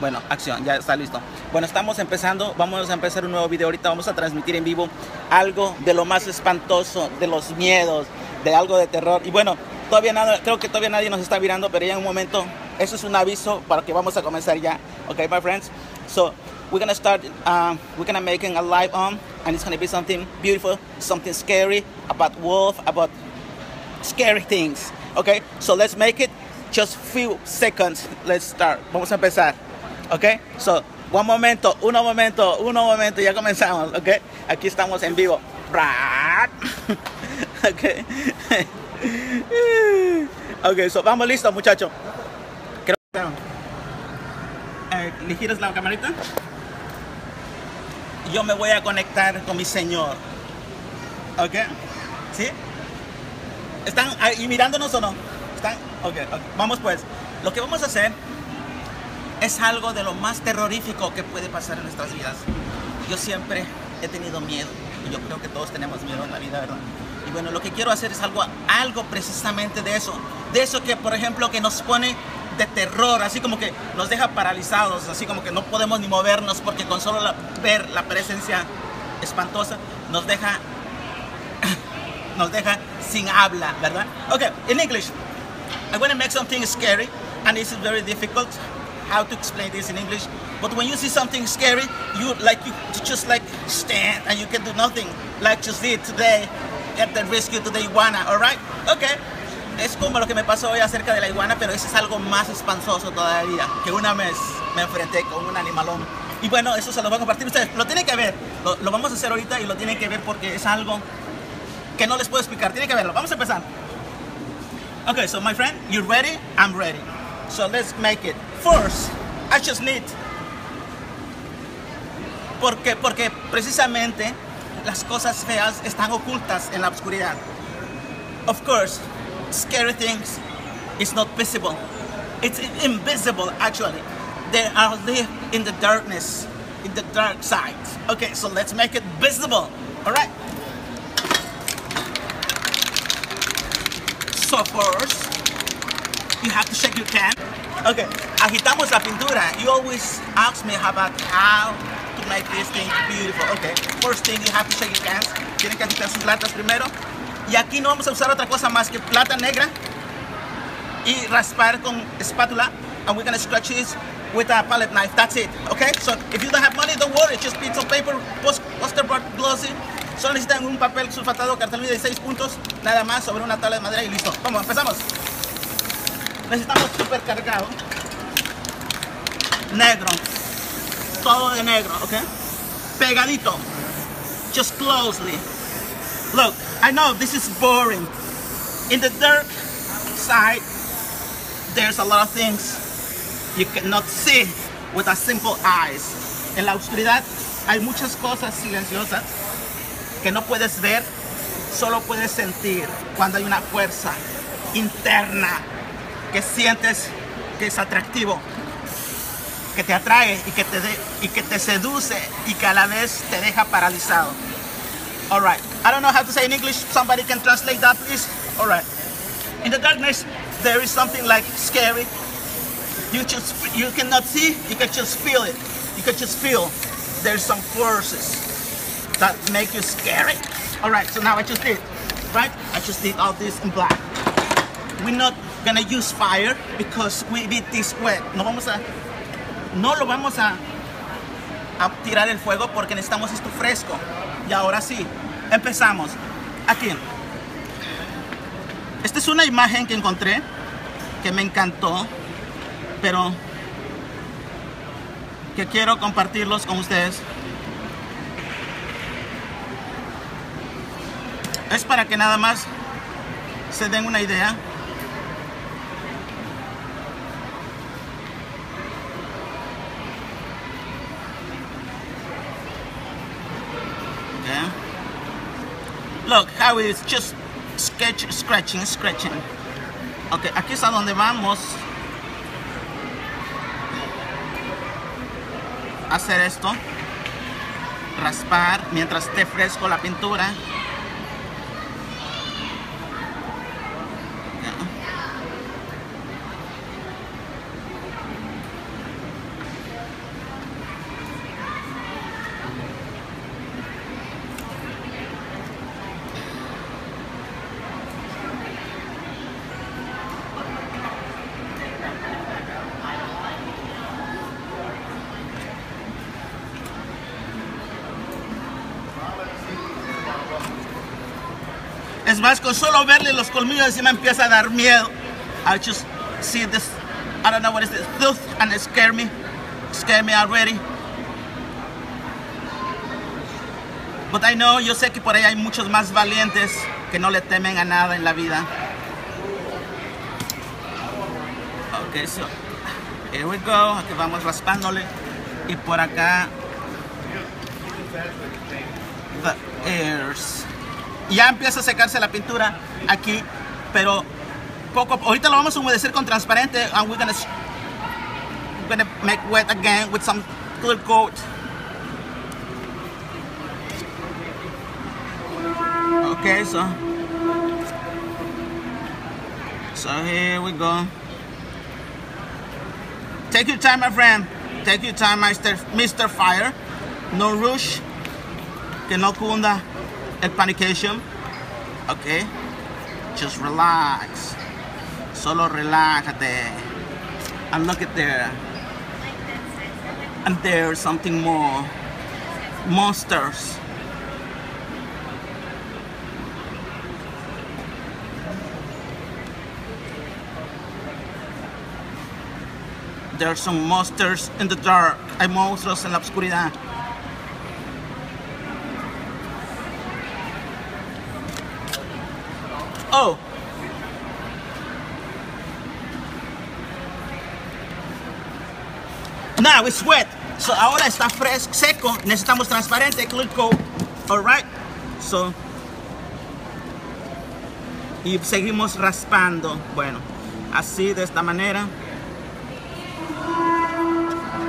Bueno, acción, ya está listo. Bueno, estamos empezando, vamos a empezar un nuevo video ahorita, vamos a transmitir en vivo algo de lo más espantoso, de los miedos, de algo de terror. Y bueno, todavía nada, creo que todavía nadie nos está mirando, pero ya en un momento, eso es un aviso para que vamos a comenzar ya. Okay, my friends? So, we're gonna start, uh, we're gonna making a live on, and it's gonna be something beautiful, something scary, about wolf, about scary things. Okay, so let's make it just few seconds. Let's start. Vamos a empezar. ¿Ok? So, un momento, uno momento, uno momento, ya comenzamos, ¿ok? Aquí estamos en vivo. ok. ok, so vamos listos, muchachos. Eh, ¿Le giras la camarita? Yo me voy a conectar con mi Señor. ¿Ok? ¿Sí? ¿Están ahí mirándonos o no? ¿Están? Ok, ok. Vamos pues. Lo que vamos a hacer es algo de lo más terrorífico que puede pasar en nuestras vidas. Yo siempre he tenido miedo y yo creo que todos tenemos miedo en la vida, ¿verdad? Y bueno, lo que quiero hacer es algo, algo precisamente de eso. De eso que, por ejemplo, que nos pone de terror, así como que nos deja paralizados, así como que no podemos ni movernos porque con solo ver la presencia espantosa nos deja, nos deja sin habla, ¿verdad? Okay, in English, I want to make something scary and this is very difficult how to explain this in English. But when you see something scary, you like you just like stand and you can do nothing. Like just did today at the rescue to the iguana, alright? Okay. Es como lo que me pasó hoy acerca de la iguana, pero eso es algo más espantoso todavía. Que una vez me enfrenté con un animalón. Y bueno, eso se lo voy a compartir ustedes. Lo tienen que ver. Lo, vamos a hacer ahorita y lo tienen que ver porque es algo que no les puedo explicar. Tienen que verlo. Vamos a empezar. Okay, so my friend, you ready? I'm ready. So let's make it. First, I just need. Porque, porque precisamente las cosas feas están ocultas en la oscuridad. Of course, scary things is not visible. It's invisible actually. They are live in the darkness, in the dark side. Okay, so let's make it visible. All right. So first, you have to shake your can. Okay, agitamos la pintura. You always ask me about how to make this thing beautiful. Okay, first thing you have to shake your cans. Tienen que agitar sus latas primero. Y aquí no vamos a usar otra cosa más que plata negra y raspar con espátula. And we're gonna scratch this with a palette knife. That's it. Okay, so if you don't have money, don't worry. Just piece of paper, poster board glossy. Solo necesitan un papel sulfatado, cartel de 6 puntos, nada más sobre una tabla de madera y listo. Vamos, empezamos necesitamos super cargado negro. Todo de negro ok pegadito. Just closely. Look I know this is boring. In the dark side there's a lot of things you cannot see with a simple eyes. En la oscuridad hay muchas cosas silenciosas que no puedes ver solo puedes sentir cuando hay una fuerza interna que sientes que es atractivo, que te atrae y que te, de, y que te seduce y que a la vez te deja paralizado. All right. I don't know how to say in English. Somebody can translate that, please. All right. In the darkness, there is something like scary. You just you cannot see. You can just feel it. You can just feel there's some forces that make you scary. All right. So now I just did, right? I just did all this in black. We're not gonna use fire because we beat this wet. No vamos a, no lo vamos a, a tirar el fuego porque necesitamos esto fresco. Y ahora sí, empezamos. Aquí. Esta es una imagen que encontré que me encantó, pero que quiero compartirlos con ustedes. Es para que nada más se den una idea. It's just sketch, scratching, scratching. Ok, aquí es a donde vamos hacer esto. Raspar mientras esté fresco la pintura. Es más, con solo verle los colmillos encima empieza a dar miedo. I just see this, I don't know what is this, filth, and it scared me. Scared me already. But I know, yo sé que por ahí hay muchos más valientes que no le temen a nada en la vida. Ok, so, here we go. Aquí vamos raspándole. Y por acá, the ears. Ya empieza a secarse la pintura aquí, pero poco, ahorita lo vamos a humedecer con transparente. And we're gonna, gonna make wet again with some clear coat. Okay, so so here we go. Take your time, my friend. Take your time, Mr. Mr. Fire. No rush. Que no cunda el panication. Okay. Just relax. Solo relájate. And look at there. And there's something more. Monsters. There are some monsters in the dark. Hay monstruos en la oscuridad. Oh. Now it's wet. So ahora está fresco, seco. Necesitamos transparente, clear coat. Alright. So. Y seguimos raspando. Bueno, así de esta manera.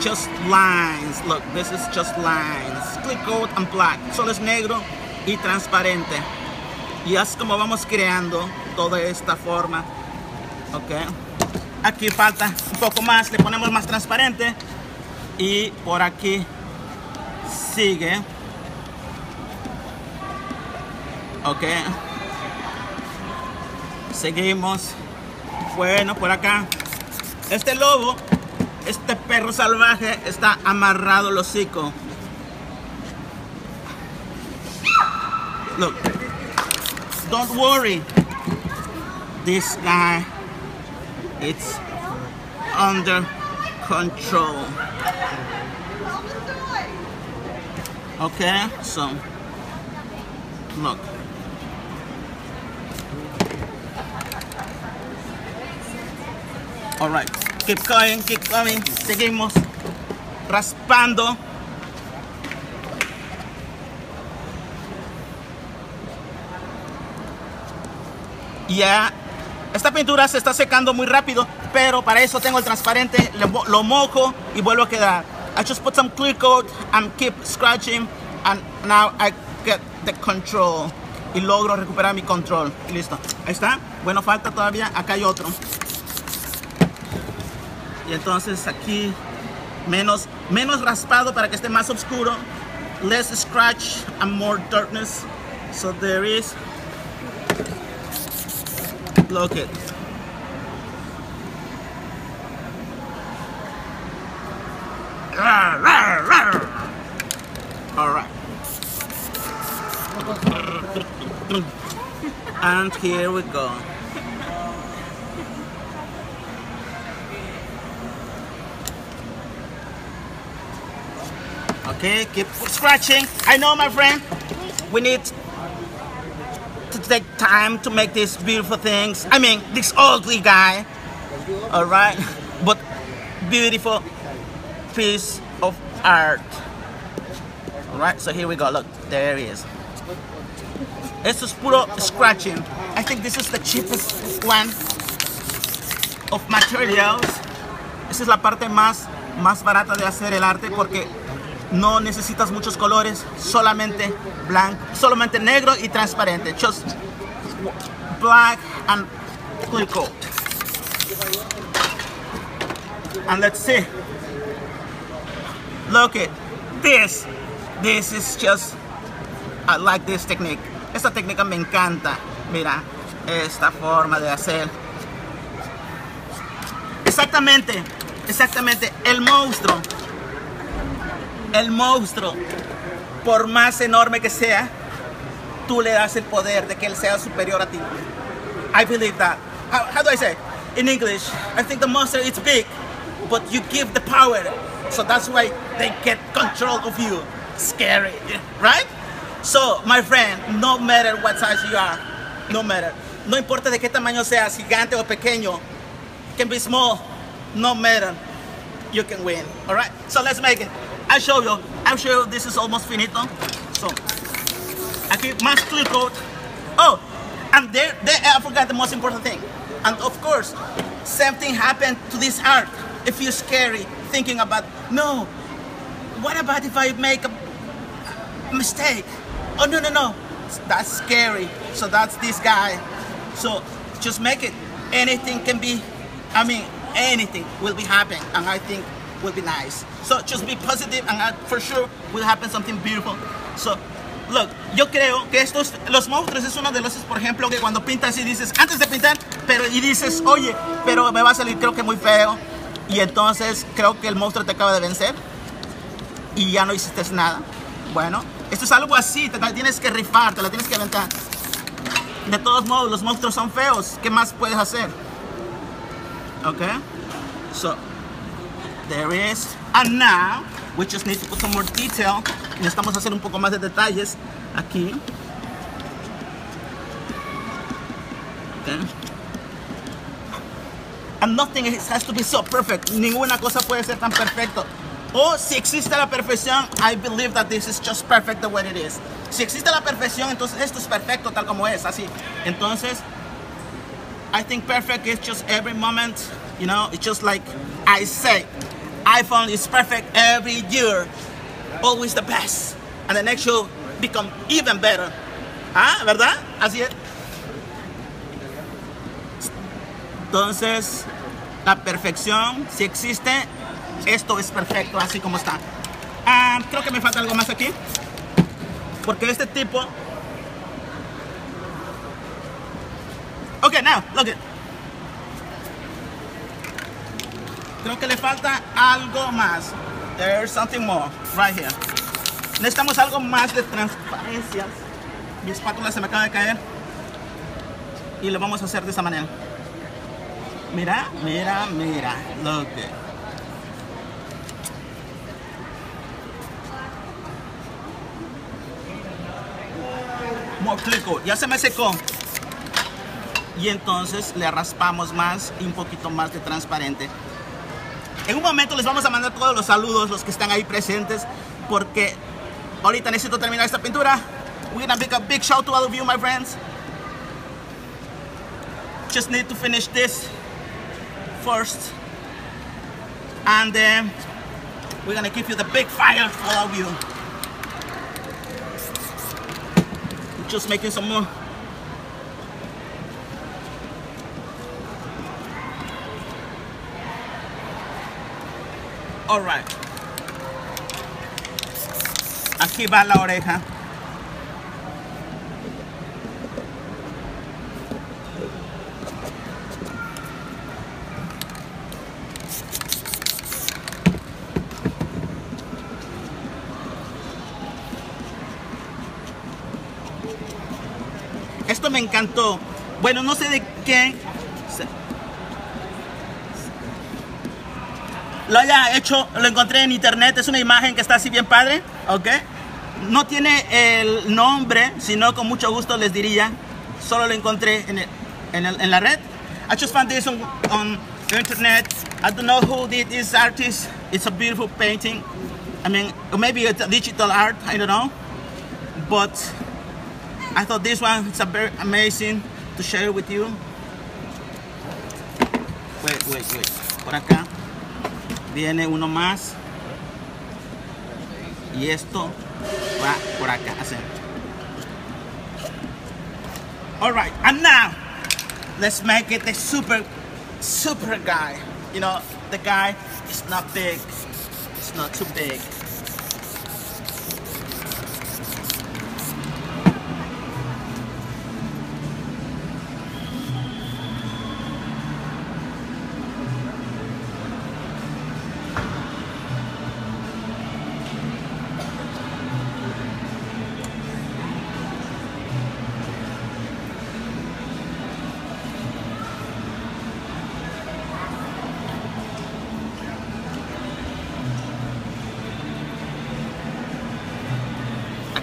Just lines. Look, this is just lines. Clear coat and black. Solo es negro y transparente. Y así como vamos creando toda esta forma. Ok. Aquí falta un poco más. Le ponemos más transparente. Y por aquí sigue. Ok. Seguimos. Bueno, por acá. Este lobo, este perro salvaje está amarrado el hocico. Look. Don't worry. This guy, it's under control. Okay, so look. All right, keep going, keep going. Seguimos raspando. Ya, esta pintura se está secando muy rápido, pero para eso tengo el transparente, lo, lo mojo y vuelvo a quedar. I just put some clear coat and keep scratching and now I get the control y logro recuperar mi control. Y listo. Ahí está. Bueno, falta todavía. Acá hay otro. Y entonces aquí menos, menos raspado para que esté más oscuro. Less scratch and more darkness. So there is. Look it. All right. And here we go. Okay, keep scratching. I know, my friend. We need to take time to make these beautiful things. I mean, this ugly guy. All right, but beautiful piece of art. All right, so here we go. Look, there he is. Esto es puro scratching. I think this is the cheapest one of materials. Esa es la parte más, más barata de hacer el arte porque no necesitas muchos colores, solamente blanco, solamente negro y transparente. Just black and clear coat. And let's see. Look at this. This is just, I like this technique. Esta técnica me encanta. Mira, esta forma de hacer. Exactamente, exactamente. El monstruo, el monstruo, por más enorme que sea, tú le das el poder de que él sea superior a ti. I believe that. How, do I say? In English, I think the monster is big, but you give the power. So that's why they get control of you. Scary, right? So, my friend, no matter what size you are, no matter. No importa de qué tamaño seas, gigante o pequeño, can be small, no matter. You can win. All right. So let's make it. I show you. I show you. This is almost finito. So, aquí my clear coat. Oh, and there, there, I forgot the most important thing. And of course, same thing happened to this art. If you're scary, thinking about, no, what about if I make a mistake? Oh, no, no, no. That's scary. So that's this guy. So just make it. Anything can be, I mean, anything will be happening. And I think will be nice. So just be positive and for sure will happen something beautiful. So, look, yo creo que estos, los monstruos es uno de los, por ejemplo, que cuando pintas y dices, antes de pintar, pero y dices, oye, pero me va a salir creo que muy feo. Y entonces creo que el monstruo te acaba de vencer y ya no hiciste nada. Bueno, esto es algo así, te la tienes que rifar, te la tienes que aventar. De todos modos, los monstruos son feos. ¿Qué más puedes hacer? Ok. So, there is. And now, we just need to put some more detail. Necesitamos hacer un poco más de detalles aquí. Okay. And nothing has to be so perfect. Ninguna cosa puede ser tan perfecto. O si existe la perfección, I believe that this is just perfect the way it is. Si existe la perfección, entonces esto es perfecto tal como es, así. Entonces, I think perfect is just every moment, you know, it's just like I say, iPhone is perfect every year, always the best. And the next year become even better. Ah, ¿verdad? Así es. Entonces, la perfección, si existe, esto es perfecto, así como está. Ah, creo que me falta algo más aquí. Porque este tipo... Ok, now, look it. Creo que le falta algo más. There's something more, right here. Necesitamos algo más de transparencia. Mi espátula se me acaba de caer. Y lo vamos a hacer de esa manera. Mira, mira, mira. Look clear coat. Ya se me secó. Y entonces le raspamos más y un poquito más de transparente. En un momento les vamos a mandar todos los saludos, los que están ahí presentes, porque ahorita necesito terminar esta pintura. We're gonna make a big shout to all of you, my friends. Just need to finish this first. And then we're gonna give you the big fire for all of you. Just making some more. All right. Aquí va la oreja. Esto me encantó. Bueno, no sé de qué lo haya hecho, lo encontré en internet, es una imagen que está así bien padre, ¿ok? No tiene el nombre, sino con mucho gusto les diría, solo lo encontré en, el, en, el, la red. I just found this on, on internet. I don't know who did this artist. It's a beautiful painting. I mean, maybe it's a digital art, I don't know. But I thought this one is very amazing to share with you. Wait, wait, wait. Por acá viene uno más. Y esto va por acá. Así. All right, and now let's make it a super, super guy. You know, the guy is not big. It's not too big.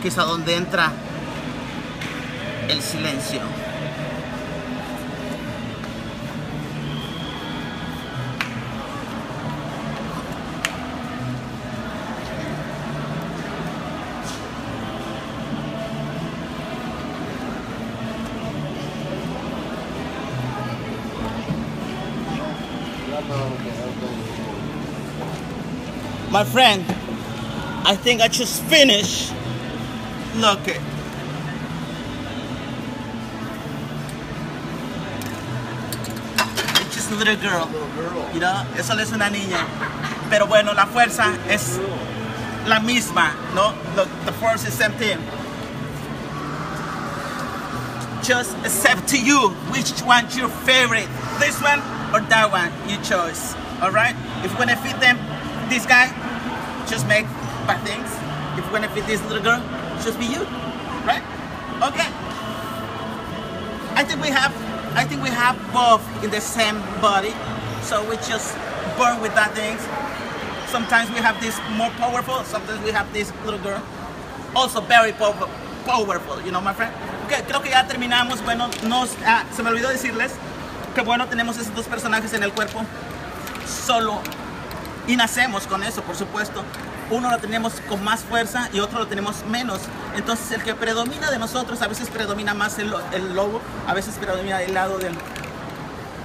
Que es a donde entra el silencio. My friend, I think I just finished. Look it. It's just a little girl. You know, eso es una niña. Pero bueno, la fuerza es la misma, ¿no? Look, the force is same thing. Just accept to you which one's your favorite. This one or that one, you choose. Alright? If you wanna feed them this guy, just make bad things. If you wanna feed this little girl, just be you. Right? Okay. I think we have I think we have both in the same body. So we just burn with that things. Sometimes we have this more powerful, sometimes we have this little girl. Also very pow- powerful, you know my friend. Okay, creo que ya terminamos. Bueno, nos, ah, se me olvidó decirles que bueno, tenemos esos dos personajes en el cuerpo. Solo y nacemos con eso, por supuesto. Uno lo tenemos con más fuerza y otro lo tenemos menos. Entonces el que predomina de nosotros a veces predomina más el, el lobo, a veces predomina el lado del,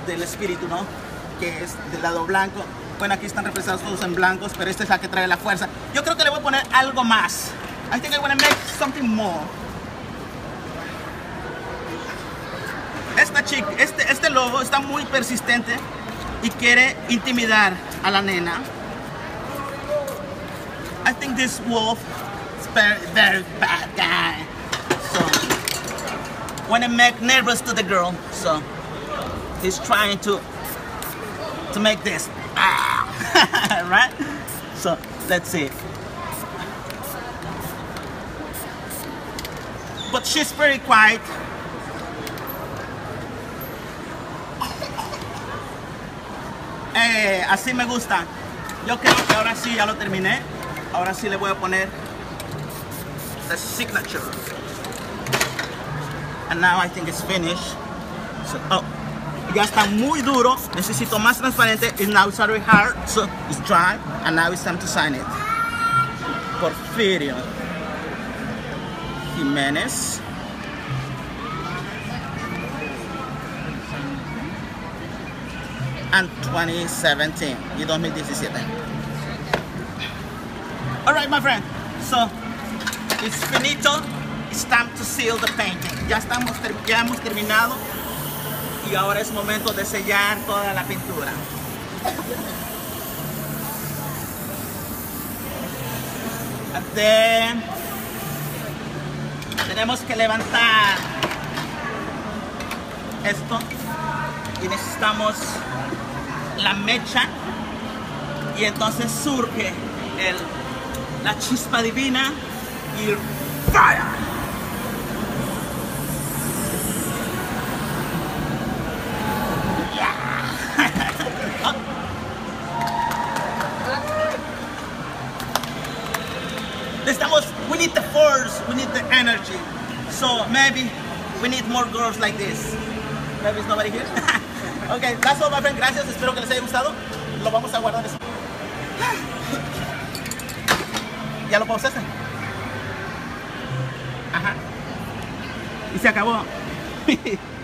del espíritu, ¿no? Que es del lado blanco. Bueno, aquí están representados todos en blancos, pero esta es la que trae la fuerza. Yo creo que le voy a poner algo más. I think I want to make something more. Esta chica, este, este lobo está muy persistente y quiere intimidar a la nena. I think this wolf is very, very bad guy. So, want to make nervous to the girl. So, he's trying to to make this. Ah, right? So, let's see. But she's very quiet. Eh, así me gusta. Yo creo que ahora sí ya lo terminé. Ahora sí le voy a poner the signature. And now I think it's finished. So, oh, ya está muy duro. Necesito más transparente. It's now it's hard. So it's dry. And now it's time to sign it. Porfirio Jiménez. and 2017 y 2017. All right, my friend. So it's finito. It's time to seal the painting. Ya estamos, ya hemos terminado y ahora es momento de sellar toda la pintura. And tenemos que levantar esto y necesitamos la mecha y entonces surge el, la chispa divina y el fire. Necesitamos, we need the force, we need the energy. So maybe we need more girls like this. Maybe it's nobody here. ok, that's all my friend. Gracias, espero que les haya gustado. Lo vamos a guardar. ¿Ya lo pausaste? Ajá. Y se acabó.